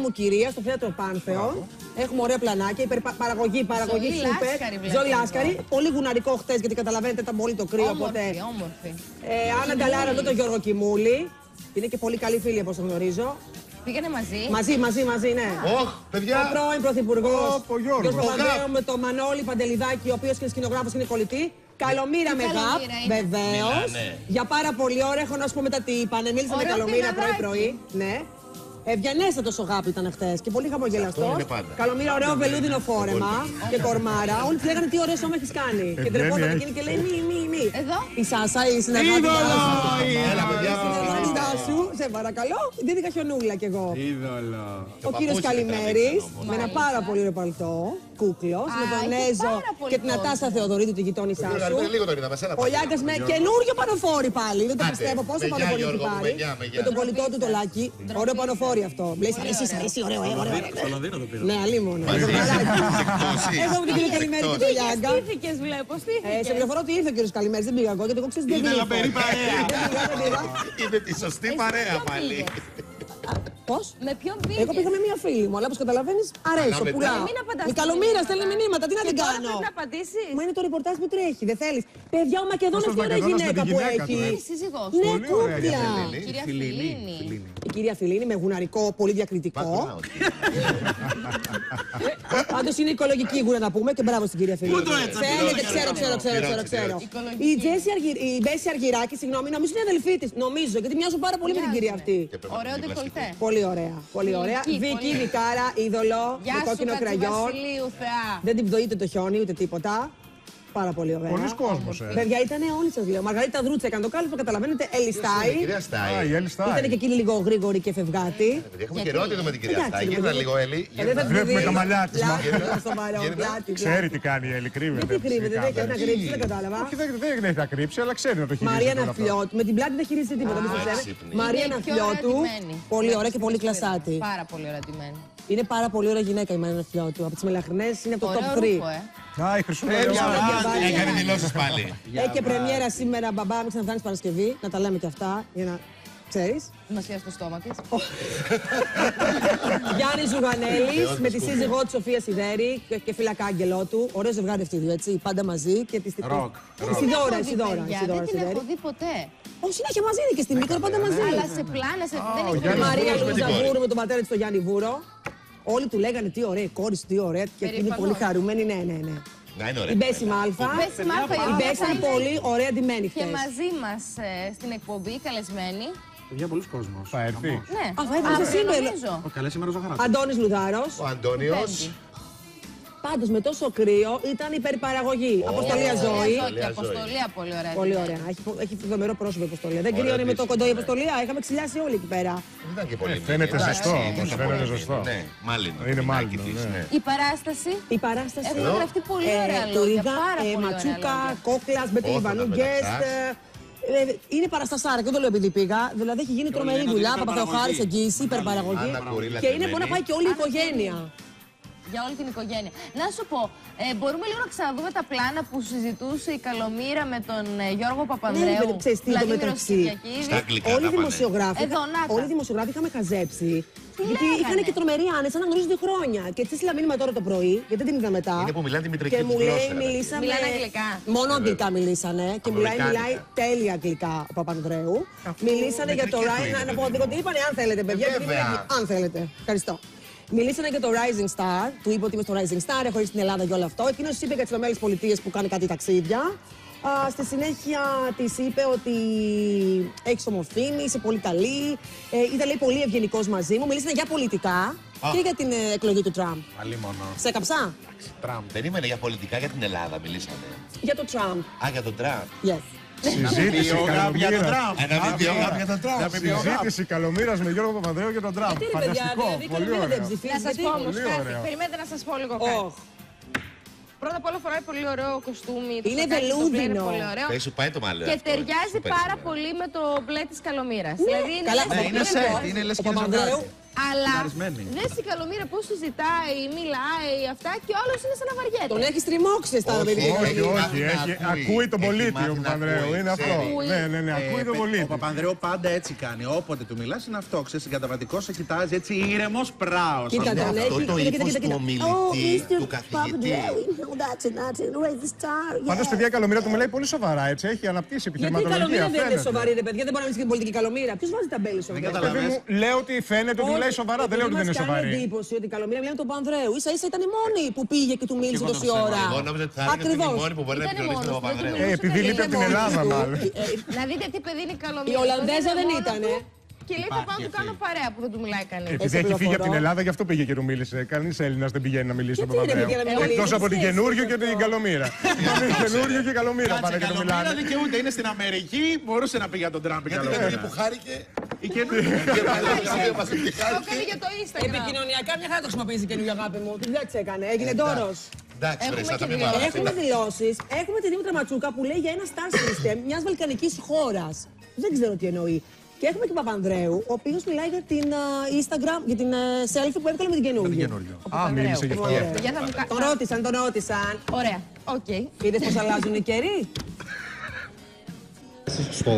μου κυρία στο θέατρο Πάνθεο. Έχουμε ωραία πλανάκια, υπερπαραγωγή, παραγωγή Ζωή σούπερ. Λάσκαρη βλέπω Ζωή εδώ. Λάσκαρη. Πολύ γουναρικό χτε γιατί καταλαβαίνετε ήταν πολύ το κρύο. Οπότε. Όμορφη, όμορφη. Ε, Άννα Γκαλάρα εδώ τον Γιώργο Κιμούλη. Είναι και πολύ καλή φίλη όπως το γνωρίζω. Πήγανε μαζί; Μαζί, μαζί, μαζί, ναι. Ωχ, παιδιά. Ο πρώην πρωθυπουργός Ωπ, ο Γιώργος. Παπανδρέου Ο με τον Μανώλη Παντελιδάκη, ο οποίος και είναι σκηνογράφος και είναι κολλητή. Καλομήρα με γαπ, Καλομήρα είναι. βεβαίως. Μιλάνε. Για πάρα πολλή ώρα έχω να σου πω μετά τι είπανε. Μίλησα με Ωραίο Καλομήρα πιναδάκι. πρωί-πρωί. Ναι. Ευγενέστατος ο γάπ ήταν χθες και πολύ χαμογελαστός. Αυτό είναι πάντα. Καλομήρα, ωραίο βελούδινο φόρεμα και κορμάρα. Όλοι τη λέγανε τι ωραίο σώμα έχεις κάνει. Και Ευγένεια τρεπόταν έχει. εκείνη και λέει μη, μη, μη. Εδώ. Η Σάσα, η συνεργάτηδά Είδωλο! σου. Έλα, παιδιά. Η συνεργάτηδά σου, σε παρακαλώ. Δίδυκα χιονούλα κι εγώ. Είδωλο. Ο κύριος παππούς Καλημέρης τραβήξαν όμως. με ένα πάρα πολύ ωραίο παλτό, κούκλος, Α, με τον έχει Νέζο πάρα πολύ και την κόσμο. Ατάσα Θεοδωρίδη, τη γειτόνισά Λίγο σου. νωρίτερα, Λίγο το είδαμε, σένα. Ο Λιάγκα με καινούριο πανοφόρι πάλι. Δεν το Άντε, πιστεύω. Πόσο με γεια, πανοφόρι έχει Γιώργο μου, πάρει. με γεια, με γεια. Με τον κολλητό του το λάκι. Ωραίο πανοφόρι αυτό. Μου λέει, αρέσει, σ' αρέσει, ωραίο, ε, ωραίο. Στο Λονδίνο το πήρα. Ναι, αλίμονο. Μαζί. Με το καλάκι. Εκτόσεις. Έχω με την κυρία Καλημέρη και τον Λιάγκα. Στήθηκες, βλέπω, Ε, σε στήθηκε. πληροφορώ ότι ήρθε ο κύριος Καλημέρης, δεν πήγα εγώ γιατί εγώ ξέρω δεν Είναι πήγα. λαμπερή παρέα. Δεν πήγα, δεν πήγα. Είναι τη σωστή παρέα πάλι. Πώς; Με ποιον πήγες; Εγώ πήγα με μία φίλη μου, αλλά όπως καταλαβαίνεις, αρέσω, Αλλά πουλά. μετά- Μην απαντάς Η στα καλομήρα μηνύματα. στέλνει μηνύματα, τι να Και την τώρα κάνω; πρέπει να απαντήσεις; Μα είναι το ρεπορτάζ που τρέχει, δεν θέλεις. Παιδιά, ο Μακεδόνα Κώστας τι ωραία Μακεδόνας με γυναίκα τη που γυναίκα του, έχει. ε; Η σύζυγός Ναι, Πολύ ωραία για κούκλια. Φιλίνη. Κυρία Φιλίνη. Φιλίνη. Φιλίνη. Η κυρία Φιλίνη με γουναρικό, πολύ διακριτικό. Μακριά, όχι. Πάντως είναι οικολογική γούνα να πούμε και μπράβο στην κυρία Φιλίνη. Πού το έτσι, Φαίνεται, ξέρω, ξέρω, ξέρω, ξέρω, ξέρω. Η Τζέσι Αργυ- η Μπέση Αργυράκη, συγγνώμη, νομίζω είναι η αδελφή της. Νομίζω, γιατί μοιάζουν πάρα πολύ με την κυρία αυτή. Και πρέπει να Ωραίο είναι κλασική. Ντεκολτέ. Πολύ ωραία, πολύ ωραία. Φιλική, Βίκη, πολύ. Νικάρα, είδωλο, Γεια με σου, κόκκινο κραγιόν. Βασιλείου, θεά. Δεν την πτωεί ούτε το χιόνι ούτε τίποτα. Πάρα πολύ ωραία. Πολλοί κόσμος, ε. Παιδιά, ήταν όλοι σας λέω. Μαργαρίτα Δρούτσα έκανε το κάλεσμα, καταλαβαίνετε. Έλλη Η Στάι. κυρία Α, η Στάι. Έλλη Στάι. Ήταν και εκείνη λίγο γρήγορη και φευγάτη. Παιδιά, Έχουμε καιρότητα με την κυρία Εντάξει, Στάι. ρε Γύρνα παιδί. λίγο, Έλλη. Ε, δεν θα την Βλέπουμε δεις. τα μαλλιά της, μα. Πλάτη, στο παρόν, Γύρνα. πλάτη, Ξέρει πλάτη. τι κάνει η Έλλη, κρύβεται. Δεν τι κρύβεται, δεν φυσικά, έχει να δεν- κρύψει, δεν κατάλαβα. Όχι, δεν, δεν έχει να κρύψει, αλλά ξέρει να το χειρίζεται. Μαρία όλο αυτό. Ναφλιώτου. Με την πλάτη δεν χειρίζεται τίποτα. μην το ξέρετε. έξυπνη. Μαρία Είναι η πιο Ναφλιώτου. ορατημένη. Πολύ ωραία και πολύ Στην κλασάτη. ιστορία. Πάρα πολύ ορατημένη. Είναι πάρα πολύ ωραία γυναίκα η Μαρία Ναφλιώτου. Από τις μελαχρινές είναι από το top Ωραίο 3. ρούχο, ε. Α, η Χρυσούλα Ε, Λεωμάρη. διαβάζει. Έκανε δηλώσεις πάλι. Έχει και πρεμιέρα σήμερα, μπαμπά, μην ξαναφτάνει Παρασκευή. Να τα λέμε και αυτά για να ξέρεις. Μας στο στόμα της. Γιάννη Ζουγανέλη Θεός με τη μας σύζυγό του Σοφία Σιδέρη και, και φυλακά άγγελό του. Ωραίο ζευγάρι αυτή οι δύο, έτσι. Πάντα μαζί και τη στιγμή. Ροκ, ροκ. Σιδώρα, Έχω δει, Σιδώρα, παιδιά, Σιδώρα Δεν την έχω Σιδέρη. δει ποτέ. Όχι, συνέχεια μαζί είναι και στη μικρό, πάντα μαζί. Αλλά σε πλάνα, σε... δεν ο έχει Γιάννης Μαρία Βούρος με την Λούζα κόρη. Βούρου με τον πατέρα της, τον Γιάννη Βούρο. Όλοι του λέγανε τι ωραία, η κόρη σου, τι ωραία. Και εκείνη Περήφανος. πολύ χαρούμενη, ναι, ναι, ναι. Να είναι ωραία. Η Μπέση Μάλφα. Η Μπέση Μάλφα, η Η οποία Μπέση θα είναι είναι πολύ ωραία ντυμένη Και χθες. μαζί μας ε, στην εκπομπή, καλεσμένη. Παιδιά, πολλοί κόσμος. Θα έρθει. Ναι. Α, θα έρθει Αύριο σήμερα. νομίζω. Ο καλές σήμερα ο Ζαχαράτης. Αντώνης Λουδάρος. Ο Αντώνιος. Πέμπτη. Πάντως με τόσο κρύο ήταν υπερπαραγωγή. Αποστολία Ζωή. Ζωή. Αποστολία Και αποστολία πολύ ωραία. Πολύ ντυμένη. ωραία. Έχει, έχει φοβερό πρόσωπο η Αποστολία. Δεν Ωραία κρύωνε με το επίσης. κοντό η Αποστολία. Είχαμε ξυλιάσει όλοι εκεί πέρα. Δεν ήταν και πολύ. Ε, φαίνεται Εντάξει, ζεστό, δεν όμως, ήταν φαίνεται πολύ ζεστό. Ναι, μάλινο. Είναι το μάλινο, πινάκι της, ναι. ναι. Η παράσταση; Η παράσταση. Έχουν γραφτεί πολύ ωραία το λόγια, είδα, πάρα ε, πολύ ωραία Ματσούκα, λόγια. Κόκλας, Μπέτε Όθωνα Ιβανού, μεταξάς. Γκέστ. ε, Είναι παραστασάρα και δεν το λέω επειδή πήγα. Δηλαδή έχει γίνει τρομερή λένε ότι δουλειά. είναι Παπαθεοχάρης υπερπαραγωγή. εγγύηση, υπερπαραγωγή. Άννα Κουρίλα Και είναι κρυμμένη. μπορεί να πάει και όλη η Άννα οικογένεια. Για όλη την οικογένεια. Να σου πω, ε, μπορούμε λίγο να ξαναδούμε τα πλάνα που συζητούσε η Καλομήρα με τον ε, Γιώργο Παπανδρέου. Ναι, ξέρεις τι, το Βλαδίμηρος μεταξύ. Κυριακίδης. Στα αγγλικά Όλοι οι τα πάνε. δημοσιογράφοι, Εδώ, να τα. όλοι οι δημοσιογράφοι είχαμε χαζέψει. γιατί λέγανε; είχαν και τρομερή άνεση, σαν να γνωρίζονται χρόνια. Και έτσι έστειλα μήνυμα τώρα το πρωί, γιατί δεν την είδα μετά. Είναι που μιλάνε τη μητρική Και τους μου λέει, γλώσσα, ρε παιδί. μιλήσαμε. Μιλάνε αγγλικά. Μόνο αγγλικά μιλήσανε. Και μιλάει, Αμερικάνικα. μιλάει τέλεια αγγλικά ο Παπανδρέου. Αυτό Μιλήσανε για το μητρική τους Rising. είναι, Να, να παιδί πω μου. ότι είπανε αν θέλετε, παιδιά. Ε, γιατί βέβαια. είναι- Αν θέλετε. Ευχαριστώ. Μιλήσανε για το Rising Star. Του είπε ότι είμαι στο Rising Star, έχω έρθει στην Ελλάδα και όλο αυτό. Εκείνος είπε για τις ΗΠΑ που κάνει κάτι ταξίδια. Α, στη συνέχεια της είπε ότι έχεις ομοφήμη, είσαι πολύ καλή. Ε, ήταν λέει πολύ ευγενικός μαζί μου. Μιλήσανε για πολιτικά και για την ε, εκλογή του Τραμπ. Αλλή μόνο. Σε κάψα Τραμπ. Περίμενε για πολιτικά για την Ελλάδα, μιλήσανε. για το Τραμπ. Α, για τον Τραμπ. Yes. Συζήτηση για τον καλομήρας. Τραμπ. Ένα βίντεο για τον Τραμπ. Συζήτηση καλομήρας με Γιώργο Παπανδρέου και τον Τραμπ. Τι είναι, παιδιά, Φανταστικό. δηλαδή, Πολύ καλομήρα δεν ωραίο. ψηφίζει. Να σας γιατί- πω όμως Πολύ κάτι. ωραίο. Περιμένετε να σας πω λίγο κάτι. Ωχ. Πρώτα απ' όλα φοράει πολύ ωραίο κοστούμι. το Είναι σακάκι, το μπλε βελούδινο. Είναι πολύ ωραίο. Πες σου πάει το μαλλί. Και αυτό, ταιριάζει σούπερ πάρα σήμερα. πολύ με το μπλε της καλομήρας. Ναι, Δηλαδή είναι καλά, λες θα Ναι, και είναι πω, είναι σετ, εγώ, είναι λες Ο και είναι Παπανδρέου ζευγάρι. Αλλά Συναρισμένη. δεν στην καλομήρα πώς συζητάει, μιλάει, αυτά και όλος είναι σαν να βαριέται. Τον έχεις τριμώξει στα Όχι, παιδιά. Όχι, Έχει όχι. μάθει να Έχει, ακούει. ακούει τον Έχει πολίτη μάθει ο να Παπανδρέου. ακούει, Είναι αυτό. ξέρει. Ναι, ναι, ναι. Ε, Ακούει τον παι- Ο πολίτη. Παπανδρέου πάντα έτσι κάνει. Όποτε του μιλάς είναι αυτό. Ξέρεις, συγκαταβατικός σε κοιτάζει έτσι ήρεμος πράος. Κοίτα, Είναι τον αυτό έχει. το κοίτα, κοίτα, ύφος κοίτα, του κοίτα. ομιλητή, Oh, Mr. του καθηγητή. Papandreou, you know, that's it, that's it, raise the star, Πάντως, yeah. παιδιά, η Καλομήρα του μιλάει πολύ σοβαρά έτσι. Έχει αναπτύσσει Γιατί η επιχειρηματολογία. καλομήρα δεν είναι φαίνεται. σοβαρή, ρε παιδιά, δεν μπορεί να μιλήσει και την πολιτική καλομήρα. Ποιος βάζει τα μπέλη σου Δεν εδώ; καταλαβαίνω. Παιδί μου, λέω ότι φαίνεται ότι μιλάει σοβαρά. Δεν λέω ότι δεν είναι Μας κάνει σοβαρή. εντύπωση ότι η καλομήρα μιλάει με τον Πανδρέου. σα ίσα ήταν η μόνη που πήγε και του μίλησε τόση ώρα. Εγώ νόμιζα ότι θα έλεγε ότι είναι η Ακριβώς. μόνη που μπορεί να Ήταν επικοινωνήσει με τον μόνος, δεν Παπανδρέου. του Ε, επειδή λείπει από την Ελλάδα, μάλλον. Να δείτε τι παιδί είναι η καλομήρα. Η Ολλανδέζα Τον δεν είδε μόνος ήτανε. του Και λέει θα πάω να του κάνω παρέα που δεν του μιλάει κανείς. Επειδή έχει φύγει από την Ελλάδα, γι' αυτό πήγε και του μίλησε. Κανείς Έλληνας δεν πηγαίνει να μιλήσει στον Γιατί, ρε, Παπανδρέου. παιδιά, να μην μιλήσει, Εκτός από την ξέρεις καινούριο και αυτό. την Καλομήρα. Τον καινούριο και Καλομήρα πάνε και το Καλομήρα μιλάνε. δικαιούται. Είναι στην Αμερική, μπορούσε να πει για τον Τραμπ. η Γιατί Καλομήρα. δεν που χάρηκε Η καινούργια. και πάλι μας Το επιτυχάνηκε. έκανε για το Instagram. Επικοινωνιακά μια χαρά το χρησιμοποιήσει καινούργια αγάπη μου. Τι δεν έκανε, έγινε τόρο. Εντάξει, Έχουμε ρε, θα και τα μην δηλώσεις. παράξεις. Έχουμε δηλώσεις. Έχουμε τη Δήμητρα Ματσούκα που λέει για ένα star system μιας βαλκανικής χώρας. Δεν ξέρω τι εννοεί. Και έχουμε και Παπανδρέου, ο οποίος μιλάει για την α, Instagram, για την α, selfie που έβγαλε με την καινούργια. Α, μίλησε γι' αυτό. Για να μου κα- Τον ρώτησαν, τον ρώτησαν. Ωραία. Οκ. Είδες πώς αλλάζουν οι καιροί; στο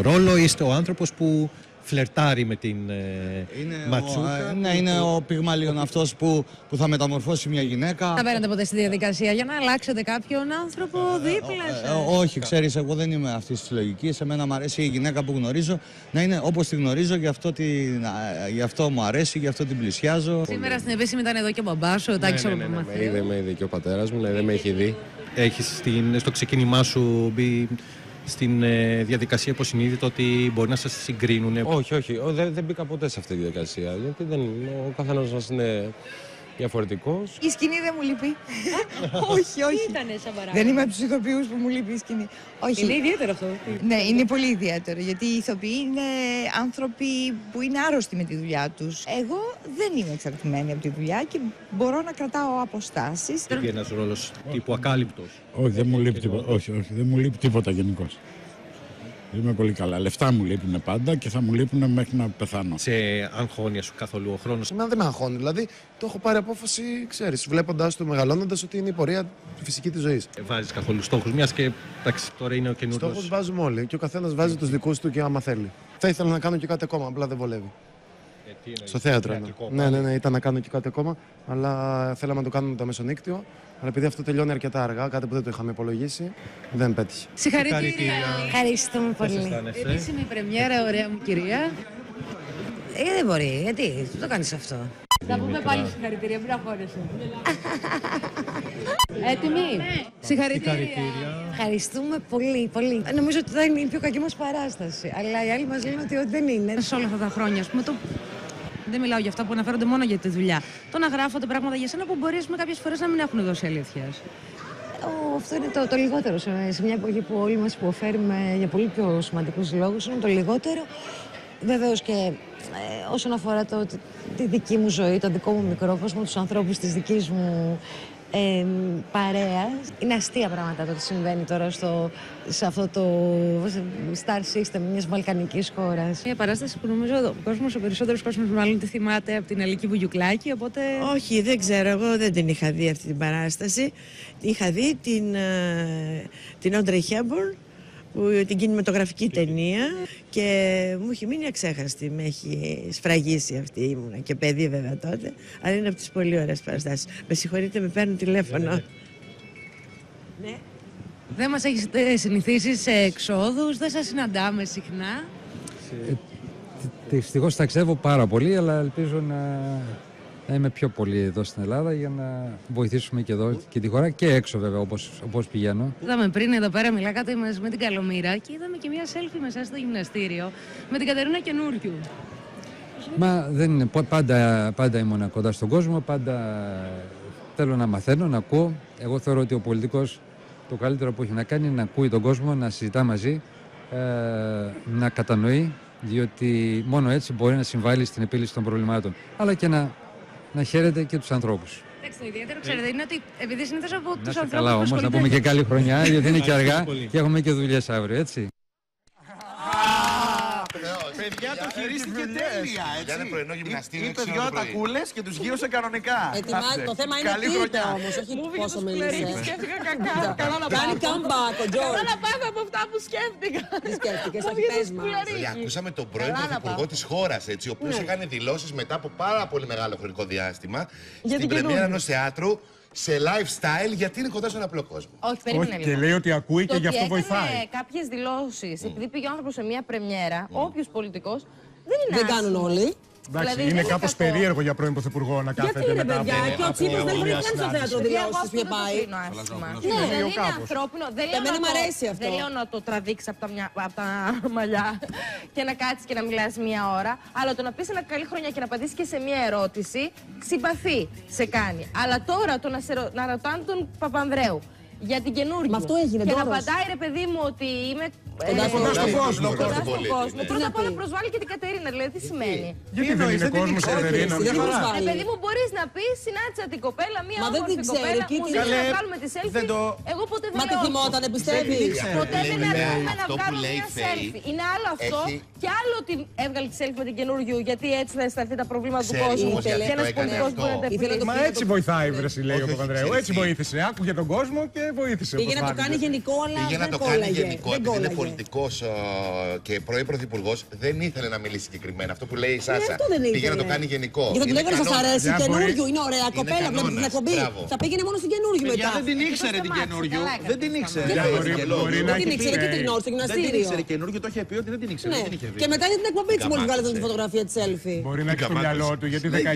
ρόλο είστε ο άνθρωπος που φλερτάρει με την ε, Είναι Ματσούκα. ο, ναι, είναι ο πυγμαλίον αυτός που, που θα μεταμορφώσει μια γυναίκα. Θα μπαίνετε ποτέ στη διαδικασία για να αλλάξετε κάποιον άνθρωπο δίπλα Ε, σας; όχι, ξέρεις, εγώ δεν είμαι αυτής της λογικής. Σε μένα μου αρέσει η γυναίκα που γνωρίζω να είναι όπως τη γνωρίζω, γι' αυτό, την, α, γι αυτό μου αρέσει, γι' αυτό την πλησιάζω. Σήμερα στην επίσημη ήταν εδώ και ο μπαμπάς σου, ο Τάκης ναι, ο ναι, ναι, με Παπαμαθέου. είδε, με είδε και ο πατέρας μου, ναι, δεν με έχει δει. Έχεις στην, στο ξεκίνημά σου μπει στην ε, διαδικασία υποσυνείδητο ότι μπορεί να σας συγκρίνουν. Όχι, όχι, ο, δεν, δεν μπήκα ποτέ σε αυτή τη διαδικασία, γιατί δεν, ο καθένας μας είναι διαφορετικός. Η σκηνή δεν μου λείπει. όχι, όχι. Ήτανε σαν παράδειγμα; Δεν είμαι από τους ηθοποιούς που μου λείπει η σκηνή. Όχι. Είναι ιδιαίτερο αυτό. Ναι, είναι πολύ ιδιαίτερο γιατί οι ηθοποιοί είναι άνθρωποι που είναι άρρωστοι με τη δουλειά τους. Εγώ δεν είμαι εξαρτημένη από τη δουλειά και μπορώ να κρατάω αποστάσεις. Λείπει ένας ρόλος τύπου ακάλυπτος. Όχι, δεν μου λείπει τίποτα. Όχι, όχι, δεν μου λείπει τίποτα γενικώς. Είμαι πολύ καλά. Λεφτά μου λείπουν πάντα και θα μου λείπουν μέχρι να πεθάνω. Σε αγχώνια σου καθόλου ο χρόνος; Εμένα δεν με αγχώνει, δηλαδή το έχω πάρει απόφαση, ξέρεις, βλέποντας το, μεγαλώνοντας ότι είναι η πορεία τη φυσική της ζωής. Ε, Βάζεις καθόλου στόχους, μιας και εντάξει, τώρα είναι ο καινούριος. Στόχους βάζουμε όλοι και ο καθένας βάζει τους δικούς του και άμα θέλει. Θα ήθελα να κάνω και κάτι ακόμα, απλά δεν βολεύει. Ε, τι εννοείς, Στο θέατρο. είναι. θεατρικό Ναι, πάλι. ναι, ναι, ήταν να κάνω και κάτι ακόμα, αλλά θέλαμε να το κάνουμε το μεσονύκτιο. Αλλά επειδή αυτό τελειώνει αρκετά αργά, κάτι που δεν το είχαμε υπολογίσει, δεν πέτυχε. Συγχαρητήρια. Ευχαριστούμε Πώς αισθάνεσαι; Επίσημη πρεμιέρα, ωραία μου κυρία. Ε, δεν μπορεί. Γιατί, το κάνεις αυτό. Θα πούμε πάλι συγχαρητήρια, μην αγχώνεσαι. Έτοιμοι; Συγχαρητήρια. Ευχαριστούμε πολύ, πολύ. Νομίζω ότι θα είναι η πιο κακή μας παράσταση. Αλλά οι άλλοι μας λένε ότι δεν είναι. Σε όλα αυτά τα χρόνια, ας πούμε, το... δεν μιλάω για αυτά που αναφέρονται μόνο για τη δουλειά. Το να γράφονται πράγματα για σένα που μπορείς κάποιες φορές να μην έχουν δώσει αλήθειας. Ο, αυτό είναι το, το λιγότερο σε, σε μια εποχή που όλοι μας υποφέρουμε για πολύ πιο σημαντικούς λόγους. Είναι το λιγότερο. Βεβαίως και ε, όσον αφορά το, τη, τη δική μου ζωή, το δικό μου μικρό κόσμο, τους ανθρώπους της δικής μου ε, παρέας. Είναι αστεία πράγματα το τι συμβαίνει τώρα στο, σε αυτό το star system μιας βαλκανικής χώρας. Μια παράσταση που νομίζω ο κόσμος, ο περισσότερος κόσμος μάλλον τη θυμάται από την Αλική Βουγιουκλάκη, οπότε. Όχι, δεν ξέρω. Εγώ δεν την είχα δει αυτή την παράσταση. Είχα δει την, ε, την Audrey Hepburn, που, την κινηματογραφική ταινία και μου έχει μείνει αξέχαστη. Με έχει σφραγίσει αυτή ήμουνα και παιδί βέβαια τότε. Αλλά είναι από τις πολύ ωραίες παραστάσεις. Με συγχωρείτε, με παίρνουν τηλέφωνο. Δεν μας έχεις συνηθίσει σε εξόδους, δεν σας συναντάμε συχνά. Δυστυχώς ταξιδεύω πάρα πολύ, αλλά ελπίζω να, να είμαι πιο πολύ εδώ στην Ελλάδα για να βοηθήσουμε και εδώ και τη χώρα και έξω βέβαια όπως, όπως πηγαίνω. Είδαμε πριν εδώ πέρα, μιλάγατε μας με την Καλομήρα και είδαμε και μια selfie μέσα στο γυμναστήριο με την Κατερίνα Καινούριου. Μα δεν είναι, πα- πάντα, πάντα ήμουν κοντά στον κόσμο, πάντα θέλω να μαθαίνω, να ακούω. Εγώ θεωρώ ότι ο πολιτικός το καλύτερο που έχει να κάνει είναι να ακούει τον κόσμο, να συζητά μαζί, ε, να κατανοεί, διότι μόνο έτσι μπορεί να συμβάλλει στην επίλυση των προβλημάτων. Αλλά και να, να χαίρεται και τους ανθρώπους. Εντάξει, το ιδιαίτερο ξέρετε είναι ότι επειδή συνήθως από Να τους είστε ανθρώπους. καλά όμως, να πούμε και καλή χρονιά, γιατί είναι και αργά και έχουμε και δουλειές αύριο, έτσι. Παιδιά το χειρίστηκε τέλεια, έτσι. Ήταν πρωινό γυμναστήριο, Είπε ξέρω δυο το πρωί. ατακούλες και τους γύρωσε κανονικά. Ετοιμά- Το θέμα είναι Καλή τι είπε χρονιά. όμως, όχι Μου βγήκε πόσο το μίλησες. σκουλαρίκι, σκέφτηκα κακά. Καλά να Κάνει πάθω. comeback ο Καλά Τζόρτζ. να πάθω από αυτά που σκέφτηκα. Τι σκέφτηκες, Μου όχι, βγήκε πες το μας. σκουλαρίκι. Δηλαδή, ακούσαμε τον πρώην Καλά να πρωθυπουργό πάω. της χώρας, ο οποίος Ναι. έκανε δηλώσεις μετά από πάρα πολύ μεγάλο χρονικό διάστημα Για στην την πρεμιέρα καινούργια. ενός θεάτρου σε lifestyle γιατί είναι κοντά στον απλό κόσμο. Όχι, περίμενε Όχι, λίγο. και λέει ότι ακούει Το και γι' αυτό ότι βοηθάει. έκανε κάποιες δηλώσεις, επειδή πήγε ο άνθρωπος σε μια πρεμιέρα, όποιος πολιτικός δεν είναι Δεν κάνουν άσχημο. όλοι. Εντάξει, Δηλαδή, είναι δεν κάπως κακό. περίεργο για πρώην πρωθυπουργό να Γιατί κάθεται είναι μετά παιδιά, από. και ο Τσίπρας δεν μπορεί να κάνει στο θέατρο Παιδιά, εγώ δηλώσεις αυτό που δεν το πάει; κρίνω άσχημα. Ναι. Ναι, Λίγο είναι κάπως. ανθρώπινο. Δεν λέω, Εμένα να μ' το, αρέσει αυτό. δεν λέω να το τραβήξεις από τα, μια, απ' τα μαλλιά και να κάτσεις και να μιλάς μία ώρα. Αλλά το να πεις ένα καλή χρονιά και να απαντήσεις και σε μία ερώτηση, συμπαθεί σε κάνει. Αλλά τώρα το να, σε, ρω- να ρωτάνε τον Παπανδρέου για την καινούργια. Μα αυτό έγινε Και να τώρα. απαντάει ρε παιδί μου ότι είμαι. Κοντά στον ε, κόσμο. κόσμο. Κοντά Στον στον πολίτη, κόσμο. ναι. Πρώτα Τι απ' να όλα πει. προσβάλλει και την Κατερίνα, δηλαδή τι σημαίνει; Γιατί δεν εννοείς, είναι δεν την κόσμος, ήξερε. Κατερίνα. Δεν μια χαρά. προσβάλλει. Ρε παιδί μου, μπορείς να πεις συνάντησα την κοπέλα, μία Μα δεν όμορφη την ξέρει, κοπέλα. εκεί Μου την- ζήτησε να Καλέ, βγάλουμε τη selfie. δεν το- Εγώ ποτέ δεν Μα τη λέω. θυμότανε, πιστεύεις; Ποτέ Λέει, δεν λέει, έρχομαι να αυτό που βγάλω λέει μια Φέη, selfie. Είναι άλλο αυτό έχει- και άλλο ότι έβγαλε τη selfie με την καινούργιου γιατί έτσι θα αισθανθεί τα προβλήματα του Ξέρεις κόσμου. όμως γιατί Και το ένα έκανε πολιτικός αυτό. μπορεί να τα Ήθελε να επιλύσει. το Μα έτσι βοηθάει, βρεσί, λέει ο Όχι, Παπανδρέου. ξέρεις Έτσι τι. βοήθησε. Άκουγε τον κόσμο και βοήθησε. Πήγε όπως να το κάνει φάνηκε. γενικό, αλλά Πήγε να δεν το κάνει κόλλαγε. γενικό, Δεν επειδή είναι κόλλαγε. πολιτικός και πρώην πρωθυπουργός, δεν ήθελε να μιλήσει συγκεκριμένα. Αυτό που λέει η Σάσα. Ναι, αυτό δεν Πήγε να ήθελε. το κάνει γενικό. Γιατί του Είναι λέγανε σας κανόνας. αρέσει Για μπορεί- καινούριο, είναι ωραία Είναι κοπέλα, βλέπεις την κανόνας. εκπομπή. Μπράβο. Θα πήγαινε μόνος στην καινούργιο Παιδιά μετά. δεν την ήξερε την σταμάτησε, καινούριο. καλά έκανες Δεν την το ήξερε. σταμάτησε. Δεν Μπορεί- ήξερε. μπορεί Δεν να την έχει ήξερε πει, και ε, την γνώρισε στο Δεν την γυμναστήριο. ήξερε καινούριο, το είχε πει ότι δεν την ήξερε. Ναι. Δεν την είχε δει. Και μετά για την εκπομπή της μόλις Καμπάξε. βγάλετε τη φωτογραφία της selfie. Μπορεί να έχει στο Καμάτωσε. μυαλό του γιατί Λέγε. 19